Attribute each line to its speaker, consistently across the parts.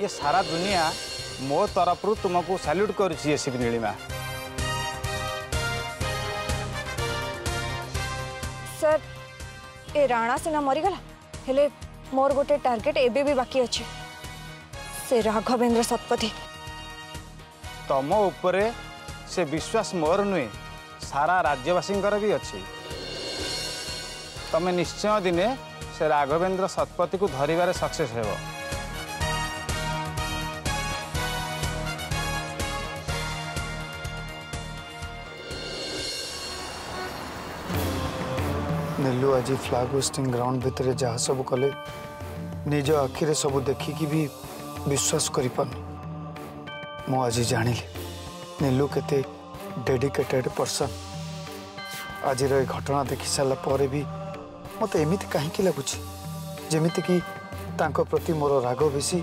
Speaker 1: ये सारा दुनिया मो तरफ तुमको सैल्यूट करुच्छी नीलिमा सर
Speaker 2: ए राणा सिन्हा मरीगला हेले मोर गोटे टार्गेट एबे भी बाकी अच्छे से राघवेंद्र शतपथी तुम
Speaker 1: उपर से विश्वास मोर नुहे सारा राज्यवासी भी अच्छे तुम्हें निश्चय दिने से राघवेंद्र शतपथी को धरवे सक्सेस हो
Speaker 3: नेलु आज फ्लाग होस्टिंग ग्राउंड भितर जहाँ सब कले निज आखिरे सब देखिक भी विश्वास कर आज जाणी डेडिकेटेड पर्सन आज घटना देखी सारापर भी मत एम कहीं लगुच जमीक प्रति मोर राग बेस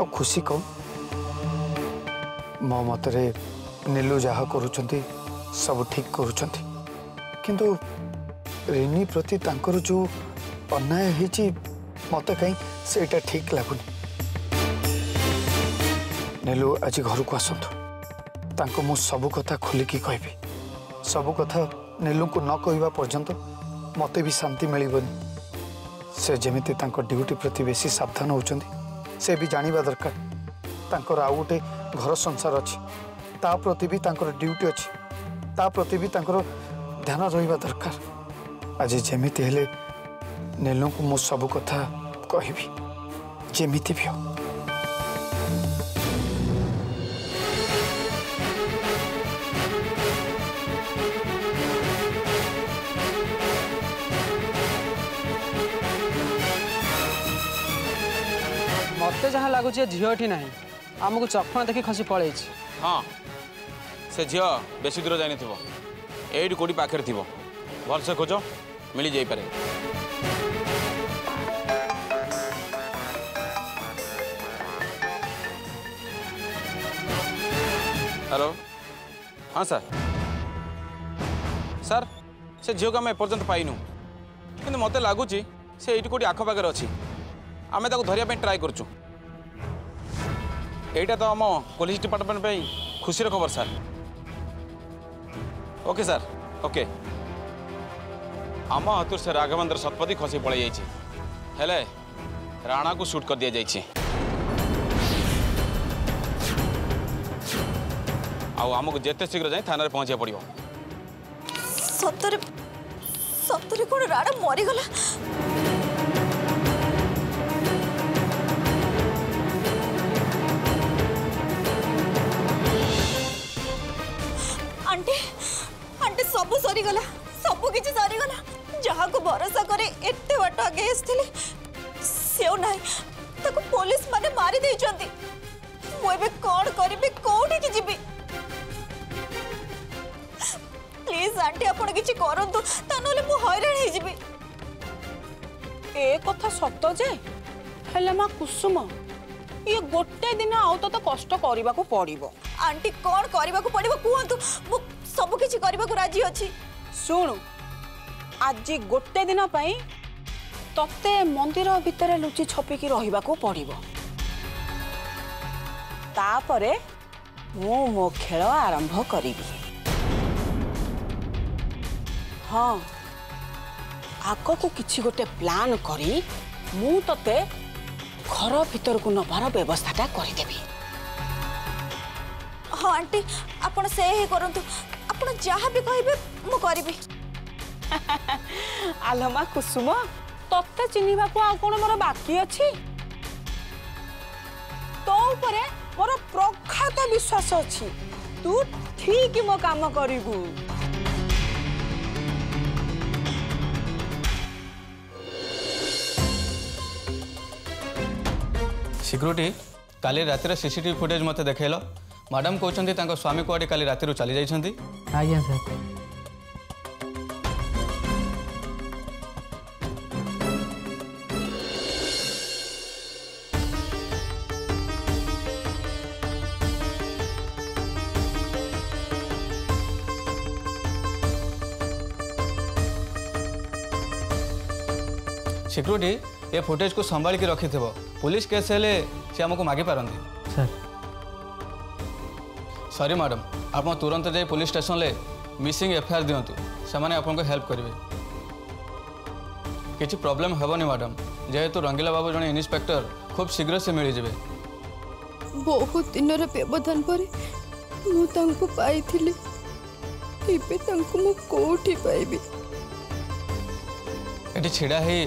Speaker 3: आ खुशी कम मो मतरे नीलू जहाँ कर सब ठीक करुँच किंतु रेनी प्रति तांकर जो अन्याय हिची मत कहीं से ठीक लगुन नेलु आज घर को आसतु ताको मु सब कथा खोलिकी कह सब कथा नेलो को न कह पर्यंत मत भी शांति मिलिबनी से जेमिति ड्यूटी प्रति बेसी सावधान होचंदी से भी जानिबा दरकार तांको राउटे घर संसार अछि ता प्रति भी ड्यूटी अछि ता भी ध्यान रहा दरकार ଆଜି ଯେମିତି ହେଲେ ନୀଲଙ୍କୁ ମୁଁ ସବୁ କଥା କହିବି ଯେମିତି ବି ହଉ
Speaker 4: ମତେ ଯାହା ଲାଗୁଛି ଏ ଝିଅ ଏଠି ନାହିଁ ଆମକୁ ଚକ୍ଷଣ ଦେଖି ଖସି ପଳେଇଛି
Speaker 5: ହଁ ସେ ଝିଅ ବେଶୀ ଦୂର ଯାଇନଥିବ ଏଇଠି କୋଉଠି ପାଖରେ ଥିବ भलसे खोज मिली जाप हेलो हाँ सर सर से झीक आम एपर् पाइन कि मत लगुच से ये कौटी आखपाखे अच्छी आम धरियापी ट्राए कर तो आम पुलिस डिपार्टमेंट खुशी खबर सर ओके सर ओके ଆମ ହାତରୁ ସେ ରାଘବେନ୍ଦ୍ର ଶତପଥୀ ଖସି ପଳାଇଯାଇଛି ହେଲେ ରାଣାକୁ ସୁଟ୍ କରିଦିଆଯାଇଛି ଆଉ ଆମକୁ ଯେତେ ଶୀଘ୍ର ଯାଇ ଥାନାରେ ପହଞ୍ଚିବାକୁ ପଡ଼ିବ
Speaker 2: ସତରେ ସତରେ କ'ଣ ରାଣା ମରିଗଲା ଆଣ୍ଟି ଆଣ୍ଟି ସବୁ ସରିଗଲା ସବୁ କିଛି ସରିଗଲା ଯାହାକୁ ଭରସା କରି ଏତେ ବାଟ ଆଗେଇ ଆସିଥିଲି ସେଉ ନାହିଁ ତାକୁ ପୋଲିସ ମାନେ ମାରି ଦେଇଛନ୍ତି ମୁଁ ଏବେ କ'ଣ କରିବି କୋଉଠିକି ଯିବି ପ୍ଲିଜ ଆଣ୍ଟି ଆପଣ କିଛି କରନ୍ତୁ ତା ନହେଲେ ମୁଁ ହଇରାଣ ହେଇଯିବି
Speaker 6: ଏ କଥା ସତ ଯେ ହେଲେ ମା କୁସୁମ ଇଏ ଗୋଟେ ଦିନ ଆଉ ତତେ କଷ୍ଟ କରିବାକୁ ପଡ଼ିବ
Speaker 2: ଆଣ୍ଟି କ'ଣ କରିବାକୁ ପଡ଼ିବ କୁହନ୍ତୁ ମୁଁ ସବୁ କିଛି କରିବାକୁ ରାଜି ଅଛି
Speaker 6: ଶୁଣୁ আজি গোটে দিন তোতে মন্দির ভিতরে লুচি ছপিকি রহবাকু পড়ব তাপরে মু মো খেল আরম্ভ করিবি হ্যাঁ আগকু কিছু গোটে প্ল্যান করি মু তোতে ঘর ভিতরকু নবার ব্যবস্থাটা করিদেবি
Speaker 2: ହଁ ଆଣ୍ଟି ଆପଣ ସେ ହିଁ କରନ୍ତୁ ଆପଣ ଯାହା ବି କହିବେ ମୁଁ କରିବି
Speaker 6: ଆଲମା କୁସୁମ ତତେ ଚିହ୍ନିବାକୁ ଆଉ କଣ ମୋର ବାକି ଅଛି ତୋ ଉପରେ ମୋର ପ୍ରଖ୍ୟାତ ବିଶ୍ୱାସ ଅଛି ତୁ ଠିକ ମୋ କାମ କରିବୁ
Speaker 7: ସିକ୍ୟୁରିଟି କାଲି ରାତିରେ ସିସି ଟିଭି ଫୁଟେଜ୍ ମୋତେ ଦେଖାଇଲ ମ୍ୟାଡ଼ାମ୍ କହୁଛନ୍ତି ତାଙ୍କ ସ୍ୱାମୀ କୁଆଡ଼େ କାଲି ରାତିରୁ ଚାଲିଯାଇଛନ୍ତି
Speaker 4: ଆଜ୍ଞା
Speaker 8: सिक्यूरीटी ए फुटेज को संभा रखि थ पुलिस केस हेले सी आमको
Speaker 7: मागि पारती सर सरी मैडम आप तुरंत जाए पुलिस स्टेशन ले मिसिंग एफआईआर दिंतु से
Speaker 1: मैंने आपको हेल्प करेंगे किसी प्रोब्लेम हेनी मैडम जेहेतु रंगीला बाबू जन इन्स्पेक्टर खूब शीघ्र से
Speaker 9: मिल जाए बहुत दिन व्यवधान पर मुझे ये ढाई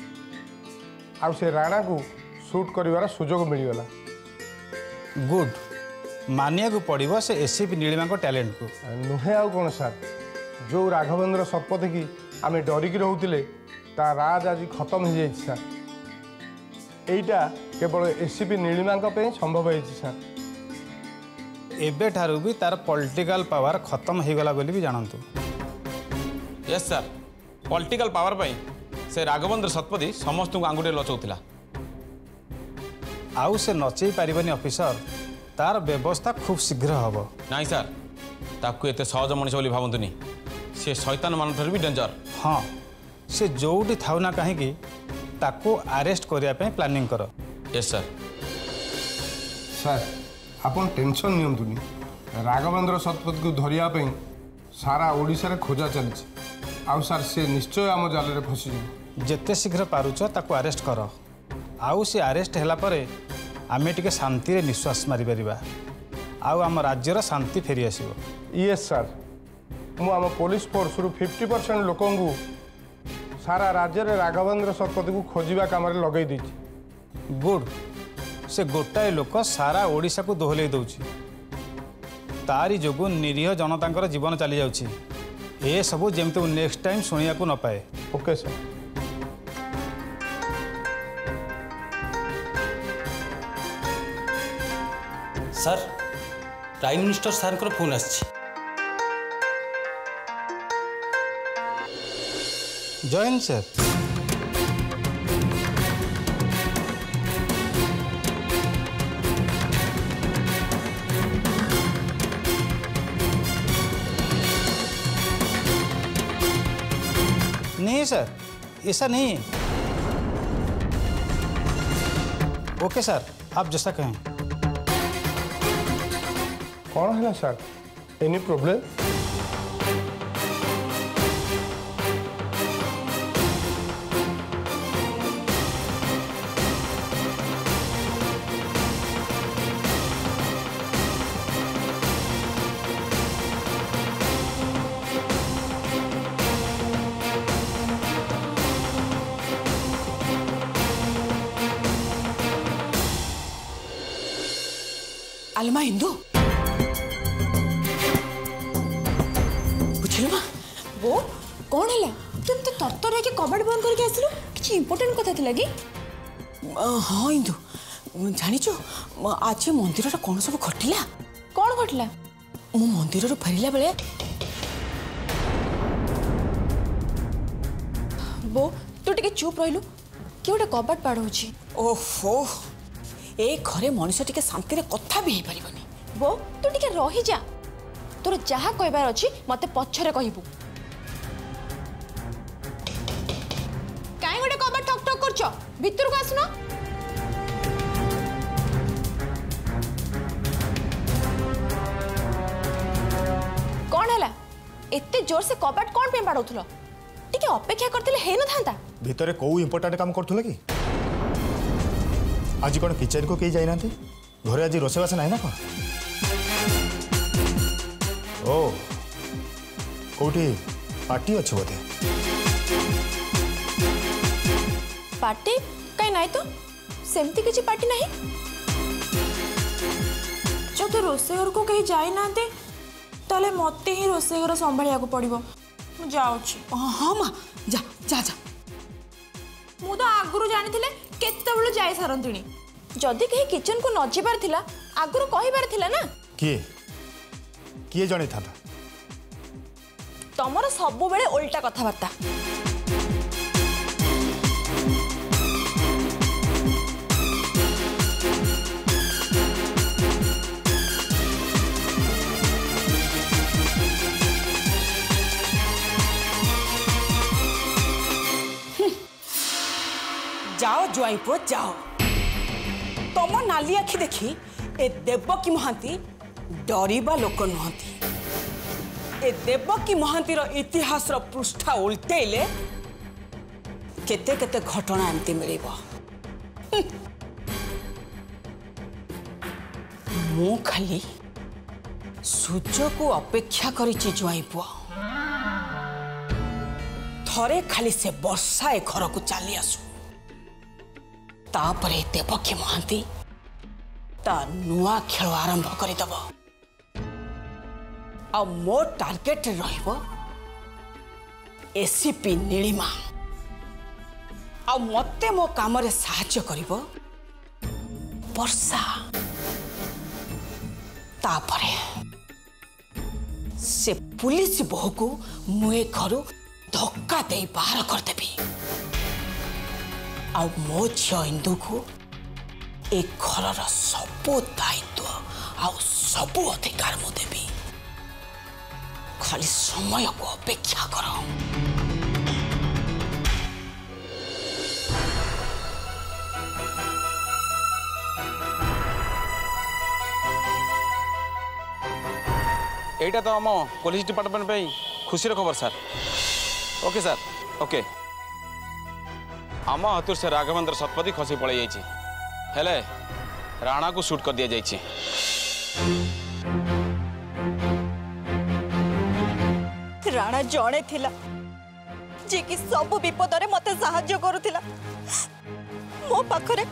Speaker 9: ଆଉ ସେ ରାଣାକୁ ସୁଟ୍ କରିବାର ସୁଯୋଗ ମିଳିଗଲା
Speaker 1: ଗୁଡ୍ ମାନିବାକୁ ପଡ଼ିବ ସେ ଏସ୍ସିପି ନୀଳିମାଙ୍କ ଟ୍ୟାଲେଣ୍ଟକୁ
Speaker 9: ନୁହେଁ ଆଉ କ'ଣ ସାର୍ ଯେଉଁ ରାଘବେନ୍ଦ୍ର ସପ ଦେଖି ଆମେ ଡରିକି ରହୁଥିଲେ ତା ରାଜ ଆଜି ଖତମ ହେଇଯାଇଛି ସାର୍ ଏଇଟା କେବଳ ଏସ୍ସିପି ନୀଳିମାଙ୍କ ପାଇଁ ସମ୍ଭବ ହେଇଛି ସାର୍
Speaker 1: ଏବେଠାରୁ ବି ତାର ପଲିଟିକାଲ ପାୱାର ଖତମ ହେଇଗଲା ବୋଲି ବି ଜାଣନ୍ତୁ
Speaker 5: ୟେସ୍ ସାର୍ ପଲିଟିକାଲ ପାୱାର ପାଇଁ ସେ ରାଘବେନ୍ଦ୍ର ଶତପଥୀ ସମସ୍ତଙ୍କୁ ଆଙ୍ଗୁଠିରେ ଲଚଉଥିଲା
Speaker 1: ଆଉ ସେ ନଚେଇ ପାରିବନି ଅଫିସର ତାର ବ୍ୟବସ୍ଥା ଖୁବ୍ ଶୀଘ୍ର ହେବ
Speaker 5: ନାଇଁ ସାର୍ ତାକୁ ଏତେ ସହଜ ମଣିଷ ବୋଲି ଭାବନ୍ତୁନି ସେ ଶୈତାନମାନଙ୍କଠାରୁ ବି ଡେଞ୍ଜର
Speaker 1: ହଁ ସେ ଯେଉଁଠି ଥାଉ ନା କାହିଁକି ତାକୁ ଆରେଷ୍ଟ କରିବା ପାଇଁ ପ୍ଲାନିଂ କର
Speaker 5: ୟେସ୍ ସାର୍
Speaker 9: ସାର୍ ଆପଣ ଟେନସନ୍ ନିଅନ୍ତୁନି ରାଘବେନ୍ଦ୍ର ଶତପଥୀକୁ ଧରିବା ପାଇଁ ସାରା ଓଡ଼ିଶାରେ ଖୋଜା ଚାଲିଛି ଆଉ ସାର୍ ସେ ନିଶ୍ଚୟ ଆମ ଜାଲରେ ଫସିଯିବ
Speaker 1: ଯେତେ ଶୀଘ୍ର ପାରୁଛ ତାକୁ ଆରେଷ୍ଟ କର ଆଉ ସେ ଆରେଷ୍ଟ ହେଲା ପରେ ଆମେ ଟିକେ ଶାନ୍ତିରେ ନିଶ୍ୱାସ ମାରିପାରିବା ଆଉ ଆମ ରାଜ୍ୟର ଶାନ୍ତି ଫେରିଆସିବ
Speaker 9: ୟେସ୍ ସାର୍ ମୁଁ ଆମ ପୋଲିସ ଫୋର୍ସରୁ ଫିଫ୍ଟି ପରସେଣ୍ଟ ଲୋକଙ୍କୁ ସାରା ରାଜ୍ୟରେ ରାଘବେନ୍ଦ୍ର ଶତପଥୀକୁ ଖୋଜିବା କାମରେ ଲଗାଇ ଦେଇଛି
Speaker 1: ଗୁଡ୍ ସେ ଗୋଟାଏ ଲୋକ ସାରା ଓଡ଼ିଶାକୁ ଦୋହଲେଇ ଦେଉଛି ତାରି ଯୋଗୁଁ ନିରୀହ ଜନତାଙ୍କର ଜୀବନ ଚାଲିଯାଉଛି ये सब जमी नेक्स्ट टाइम शुणा को
Speaker 9: नपए okay
Speaker 10: sir sir prime minister sir को
Speaker 1: फोन आयन सर नहीं सर ऐसा नहीं है ओके सर आप जैसा कहें
Speaker 9: कौन है ना सर एनी
Speaker 6: प्रॉब्लम अलमा हिंदू ବୁଝିଲୁ ମା
Speaker 11: ବୋ କଣ ହେଲା ତୁ ଏମିତି ତରତର ହେଇକି କବାଟ ବନ୍ଦ କରିକି ଆସିଲୁ କିଛି ଇମ୍ପୋର୍ଟାଣ୍ଟ କଥା ଥିଲା କି
Speaker 6: ହଁ ଇନ୍ଦୁ ଜାଣିଛୁ ଆଜି ମନ୍ଦିରର କ'ଣ ସବୁ ଘଟିଲା
Speaker 11: କ'ଣ ଘଟିଲା
Speaker 6: ମୁଁ ମନ୍ଦିରରୁ ଫେରିଲା ବେଳେ
Speaker 11: ବୋ ତୁ ଟିକେ ଚୁପ୍ ରହିଲୁ କିଏ ଗୋଟେ କବାଟ ବାଡ଼ଉଛି
Speaker 6: ଓହୋ ଏ ଘରେ ମଣିଷ ଟିକେ ଶାନ୍ତିରେ କଥା ବି ହେଇପାରିବନି
Speaker 11: ବୋ ତୁ ଟିକେ ରହିଯା ତୋର ଯାହା କହିବାର ଅଛି ମତେ ପଛରେ କହିବୁ କାହିଁ ଗୋଟେ କବାଟ ଠକ୍ ଠକ୍ କରୁଛ ଭିତରକୁ ଆସୁନ କଣ ହେଲା ଏତେ ଜୋରସେ କବାଟ କଣ ପାଇଁ ବାଡ଼ଉଥିଲ ଟିକେ ଅପେକ୍ଷା କରିଥିଲେ ହେଇନଥାନ୍ତା
Speaker 12: ଭିତରେ କୋଉ ଇମ୍ପୋର୍ଟାଣ୍ଟ କାମ କରୁଥିଲେ କି आज कौन किचन को कहीं जाना घर आज रोसेवास ना ना कौन ओ कौटी पार्टी अच्छे
Speaker 11: बोधे पार्टी कहीं ना तो सेमती किसी पार्टी नहीं जो तो रोसे घर को कहीं जाए ना ही रोसे घर তাহলে মতে
Speaker 6: হি রোষেই ঘর সম্ভাড়া পড়ব हाँ
Speaker 11: माँ जा जा जा मुदा आगरू जाने
Speaker 2: थे ले কেতবেলু যাই সারন্তিণী যদি কেহি কিচেন কু নজিবার
Speaker 11: থিলা আগুরু কহিবার থিলা না কিয়ে কিয়ে জনাইথান্তা
Speaker 2: ତମର ସବୁବେଳେ ଓଲଟା କଥାବାର୍ତ୍ତା
Speaker 6: ଯାଅ ଜୁଆଇଁ ପୁଅ ଯାଅ ତମ ନାଲି ଆଖି ଦେଖି ଏ ଦେବକୀ ମହାନ୍ତି ଡରିବା ଲୋକ ନୁହନ୍ତି ଏ ଦେବକୀ ମହାନ୍ତିର ଇତିହାସର ପୃଷ୍ଠା ଓଲଟେଇଲେ କେତେ କେତେ ଘଟଣା ଏମିତି ମିଳିବ ମୁଁ ଖାଲି ସୁଯୋଗକୁ ଅପେକ୍ଷା କରିଛି ଜୁଆଇଁ ପୁଅ ଥରେ ଖାଲି ସେ ବର୍ଷା ଏ ଘରକୁ ଚାଲି ଆସୁ ତାପରେ ଦେବକୀ ମହାନ୍ତି ତା ନୂଆ ଖେଳ ଆରମ୍ଭ କରିଦେବ ଆଉ ମୋ ଟାର୍ଗେଟ ରହିବ ଏସିପି ନୀଳିମା ଆଉ ମୋତେ ମୋ କାମରେ ସାହାଯ୍ୟ କରିବ ବର୍ଷା ତାପରେ ସେ ପୁଲିସ୍ ବୋହୂକୁ ମୁଁ ଏ ଘରୁ ଧକ୍କା ଦେଇ ବାହାର କରିଦେବି আউ মোচো ইন দুকু এক খরর সবো দায়িত্ব আউ সবোতে করমো দেবি খালি সময় অপ অপেক্ষা করো
Speaker 5: এইটা তো আম পলিস ডিপার্টমেন্ট বাই খুশিৰ খবৰ স্যার ওকে স্যার ওকে ଆମ ହାତରୁ ସେ ରାଘବେନ୍ଦ୍ର ଶତପଥୀ ଖସି ପଳାଇ ଯାଇଛି ହେଲେ ରାଣାକୁ ସୁଟ୍ କରି ଦିଆଯାଇଛି
Speaker 2: ରାଣା ଜଣେ ଥିଲା ଯିଏକି ସବୁ ବିପଦରେ ମତେ ସାହାଯ୍ୟ କରୁଥିଲା ମୋ ପାଖରେ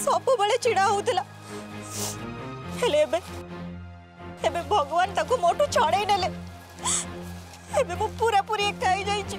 Speaker 2: ସବୁବେଳେ ଛିଡ଼ା ହଉଥିଲା ହେଲେ ଏବେ ଏବେ ଭଗବାନ ତାକୁ ମୋଠୁ ଛଡ଼େଇ ନେଲେ ଏବେ ମୁଁ ପୁରାପୁରି ଏକା ହେଇଯାଇଛି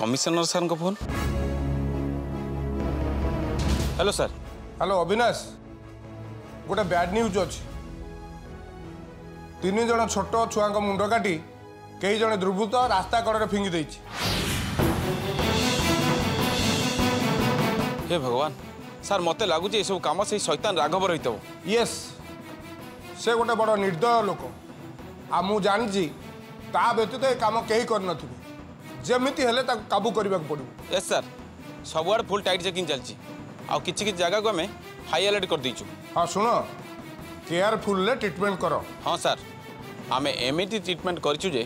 Speaker 5: commissioner স্যারଙ୍କ phone hello sir
Speaker 9: hello Abinash গোটে ব্যাড নিউজ ଅଛି ତିନି ଜଣ ଛୋଟ ଛୁଆଙ୍କ ମୁଣ୍ଡ କାଟି କେହି ଜଣେ ଦୁର୍ବୃତ୍ତ ରାସ୍ତା କଡ଼ରେ ଫିଙ୍ଗି ଦେଇଛି
Speaker 5: ହେ ଭଗବାନ ସାର୍ ମୋତେ ଲାଗୁଛି ଏସବୁ କାମ ସେଇ ଶୈତାନ ରାଘବ ରହିଥିବ
Speaker 9: ୟେସ୍ ସେ ଗୋଟେ ବଡ଼ ନିର୍ଦ୍ଦୟ ଲୋକ ଆଉ ମୁଁ ଜାଣିଛି ତା ବ୍ୟତୀତ ଏ କାମ କେହି କରିନଥିବେ ଯେମିତି ହେଲେ ତାକୁ କାବୁ କରିବାକୁ ପଡ଼ିବ
Speaker 5: ୟେସ୍ ସାର୍ ସବୁଆଡ଼େ ଫୁଲ୍ ଟାଇଟ୍ ଚେକିଂ ଚାଲିଛି ଆଉ କିଛି କିଛି ଜାଗାକୁ ଆମେ ହାଇ ଆଲର୍ଟ କରିଦେଇଛୁ
Speaker 9: ହଁ ଶୁଣ କେୟାରଫୁଲ୍ରେ ଟ୍ରିଟମେଣ୍ଟ କର
Speaker 5: ହଁ ସାର୍ ଆମେ ଏମିତି ଟ୍ରିଟମେଣ୍ଟ କରିଛୁ ଯେ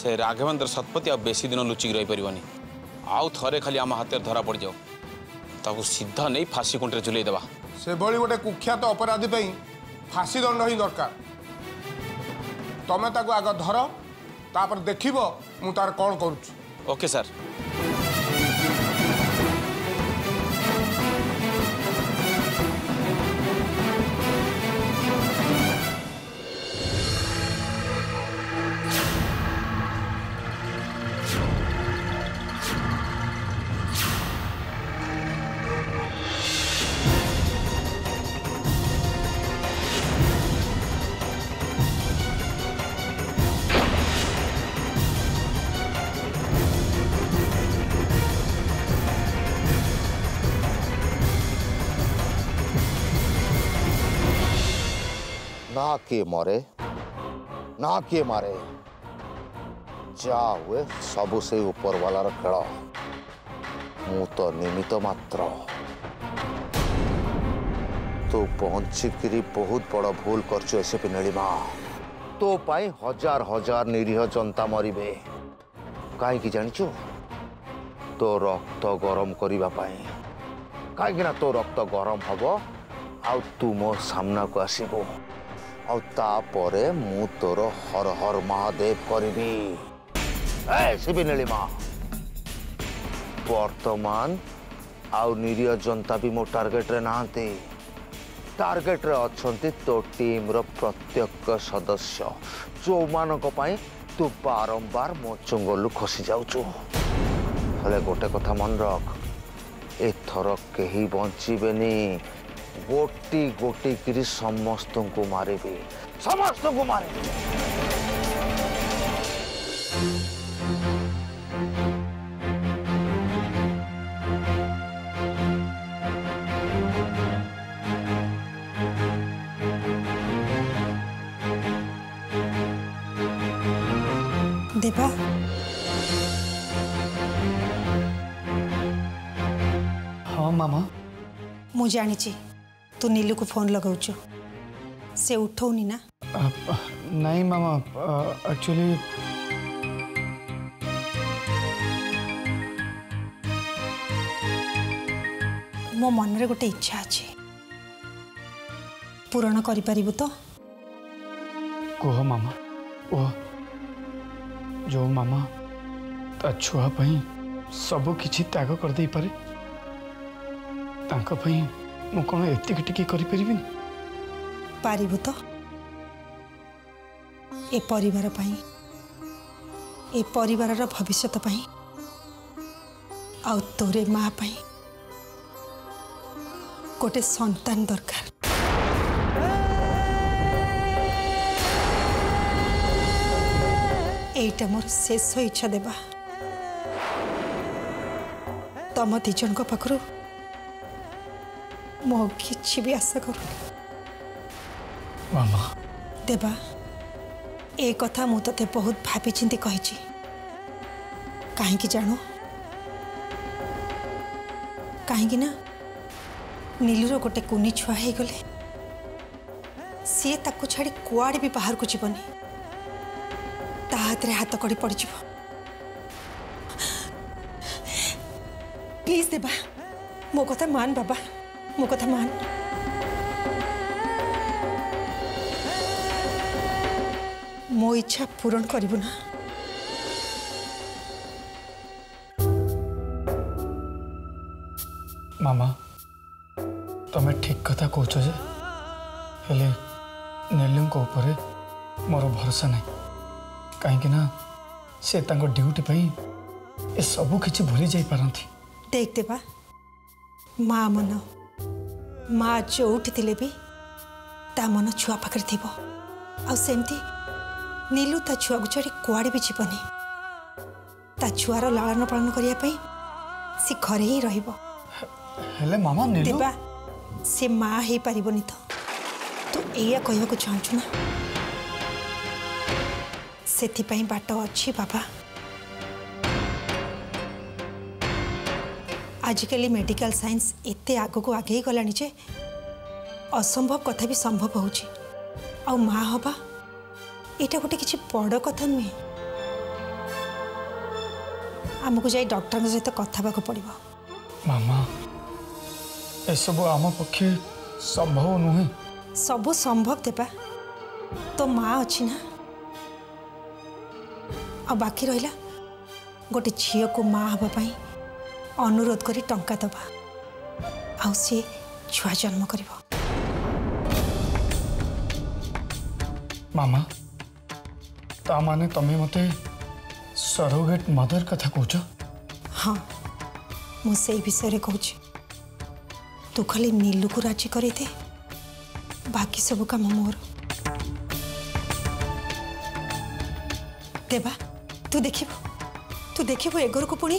Speaker 5: ସେ ରାଘବେନ୍ଦ୍ର ଶତପଥୀ ଆଉ ବେଶୀ ଦିନ ଲୁଚିକି ରହିପାରିବନି ଆଉ ଥରେ ଖାଲି ଆମ ହାତରେ ଧରା ପଡ଼ିଯାଉ ତାକୁ ସିଧା ନେଇ ଫାଶୀ କୁଣ୍ଟରେ ଝୁଲେଇ ଦେବା
Speaker 9: ସେଭଳି ଗୋଟେ କୁଖ୍ୟାତ ଅପରାଧୀ ପାଇଁ ଫାଶୀ ଦଣ୍ଡ ହିଁ ଦରକାର ତମେ ତାକୁ ଆଗ ଧର ତାପରେ ଦେଖିବ ମୁଁ ତାର କ'ଣ କରୁଛି
Speaker 5: ओके सर
Speaker 13: ना के मारे ना के मारे जा हुए सबसे ऊपर वाला खेड़ा मु तो निमित मात्र तो पहुंचिकी बहुत बड़ भूल करछु तो पाई हजार हजार निरीह जनता मरबे कहीं जाचु तो रक्त गरम करने कहीं तो रक्त गरम हम आम सामना को आसबू ଆଉ ତାପରେ ମୁଁ ତୋର ହର ହର ମହାଦେବ କରିବି ଏ ଶିବି ନୀଳିମା ବର୍ତ୍ତମାନ ଆଉ ନିରୀହ ଜନତା ବି ମୋ ଟାର୍ଗେଟରେ ନାହାନ୍ତି ଟାର୍ଗେଟରେ ଅଛନ୍ତି ତୋ ଟିମ୍ର ପ୍ରତ୍ୟେକ ସଦସ୍ୟ ଯେଉଁମାନଙ୍କ ପାଇଁ ତୁ ବାରମ୍ବାର ମୋ ଚୁଙ୍ଗଲରୁ ଖସି ଯାଉଛୁ ହେଲେ ଗୋଟେ କଥା ମନେ ରଖ ଏଥର କେହି ବଞ୍ଚିବେନି गोटी गोटी करी समस्त को मारे भी
Speaker 14: समस्त
Speaker 3: को मारे
Speaker 14: देवा हाँ मामा मुझे जानी ତୁ ନୀଲୁକୁ ଫୋନ୍ ଲଗାଉଛୁ ସେ ଉଠଉନି ନା
Speaker 3: ନାଇଁ ମାମା ଆକ୍ଚୁଆଲି
Speaker 14: ମୋ ମନରେ ଗୋଟେ ଇଚ୍ଛା ଅଛି ପୂରଣ କରିପାରିବୁ ତ
Speaker 3: କୁହ ମାମା ଓ ଯୋଉ ମାମା ତା ଛୁଆ ପାଇଁ ସବୁକିଛି ତ୍ୟାଗ କରିଦେଇପାରେ ତାଙ୍କ ପାଇଁ ମୁଁ କ'ଣ ଏତିକି ଟିକେ କରିପାରିବିନି
Speaker 14: ପାରିବୁ ତ ଏ ପରିବାର ପାଇଁ ଏ ପରିବାରର ଭବିଷ୍ୟତ ପାଇଁ ଆଉ ତୋରେ ମା ପାଇଁ ଗୋଟେ ସନ୍ତାନ ଦରକାର ଏଇଟା ମୋର ଶେଷ ଇଚ୍ଛା ଦେବା ତମ ଦୁଇ ଜଣଙ୍କ ପାଖରୁ ମୁଁ କିଛି ବି ଆଶା କରୁନି ଦେବା ଏ କଥା ମୁଁ ତତେ ବହୁତ ଭାବିଚିନ୍ତି କହିଛି କାହିଁକି ଜାଣୁ କାହିଁକି ନା ନୀଲୁର ଗୋଟେ କୁନି ଛୁଆ ହେଇଗଲେ ସିଏ ତାକୁ ଛାଡ଼ି କୁଆଡ଼େ ବି ବାହାରକୁ ଯିବନି ତା ହାତରେ ହାତ କଡ଼ି ପଡ଼ିଯିବ ପ୍ଲିଜ୍ ଦେବା ମୋ କଥା ମାନ ବାବା मुकदमान मो इच्छा पूरण करू ना
Speaker 3: मामा तमें ठीक कथा कौच जे हेले नेलू को ऊपर मोर भरोसा ना कहीं से ड्यूटी पर सबकिछ भूली जापारती देख देवा
Speaker 14: माँ मन ମା ଯେଉଁଠିଥିଲେ ବି ତା ମନ ଛୁଆ ପାଖରେ ଥିବ ଆଉ ସେମିତି ନୀଲୁ ତା ଛୁଆକୁ ଛାଡ଼ି କୁଆଡ଼େ ବି ଯିବନି ତା ଛୁଆର ଲାଳନ ପାଳନ କରିବା ପାଇଁ ସେ ଘରେ ହିଁ ରହିବ
Speaker 3: ହେଲେ ମାମା
Speaker 14: ଦେବା ସେ ମା ହେଇପାରିବନି ତ ତୁ ଏଇଆ କହିବାକୁ ଚାହୁଁଛୁ ନା ସେଥିପାଇଁ ବାଟ ଅଛି ବାବା ଆଜିକାଲି ମେଡ଼ିକାଲ ସାଇନ୍ସ ଏତେ ଆଗକୁ ଆଗେଇ ଗଲାଣି ଯେ ଅସମ୍ଭବ କଥା ବି ସମ୍ଭବ ହେଉଛି ଆଉ ମା ହବା ଏଇଟା ଗୋଟେ କିଛି ବଡ଼ କଥା ନୁହେଁ ଆମକୁ ଯାଇ ଡକ୍ଟରଙ୍କ ସହିତ କଥା ହେବାକୁ ପଡ଼ିବ
Speaker 3: ମାମା ଏସବୁ ଆମ ପକ୍ଷେ ସମ୍ଭବ ନୁହେଁ
Speaker 14: ସବୁ ସମ୍ଭବ ଦେବା ତୋ ମା ଅଛି ନା ଆଉ ବାକି ରହିଲା ଗୋଟେ ଝିଅକୁ ମା ହବା ପାଇଁ ଅନୁରୋଧ କରି ଟଙ୍କା ଦେବା ଆଉ ସିଏ ଛୁଆ ଜନ୍ମ କରିବ
Speaker 3: ମାମା ତା ମାନେ ତମେ ମୋତେ ସରୋଗେଟ୍ ମଦର କଥା କହୁଛ
Speaker 14: ହଁ ମୁଁ ସେଇ ବିଷୟରେ କହୁଛି ତୁ ଖାଲି ନୀଲୁକୁ ରାଜି କରିଦେ ବାକି ସବୁ କାମ ମୋର ଦେବା ତୁ ଦେଖିବୁ ତୁ ଦେଖିବୁ ଏ ଘରକୁ ପୁଣି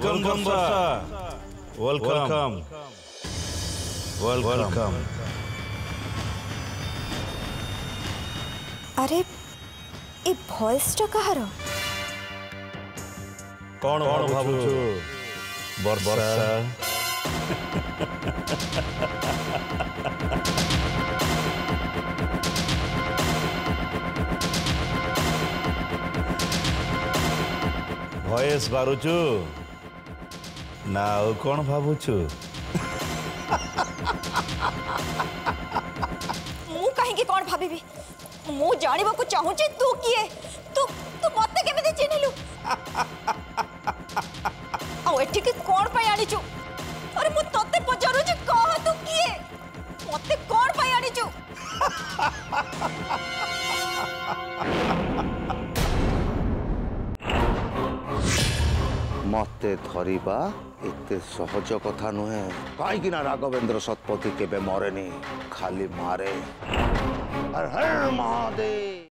Speaker 14: Welcome, welcome sir.
Speaker 15: Welcome. Welcome. welcome. welcome.
Speaker 2: अरे ए वॉइस टा
Speaker 15: कहार कौन कौन भाबुछु वर्षा ভয়েস বারুচু ନା ଆଉ କ'ଣ ଭାବୁଛୁ
Speaker 2: ମୁଁ କାହିଁକି କ'ଣ ଭାବିବି ମୁଁ ଜାଣିବାକୁ ଚାହୁଁଛି ତୁ କିଏ ତୁ ତୁ ମତେ କେମିତି ଚିହ୍ନିଲୁ ଆଉ ଏଠିକି କ'ଣ ପାଇଁ ଆଣିଛୁ ଆରେ ମୁଁ ତତେ ପଚାରୁଛି କହ ତୁ କିଏ ମତେ କ'ଣ ପାଇଁ ଆଣିଛୁ
Speaker 13: ମୋତେ ଧରିବା ଏତେ ସହଜ କଥା ନୁହେଁ କାହିଁକିନା ରାଘବେନ୍ଦ୍ର ଶତପଥୀ କେବେ ମରେନି ଖାଲି ମାରେ ହର ମହାଦେବ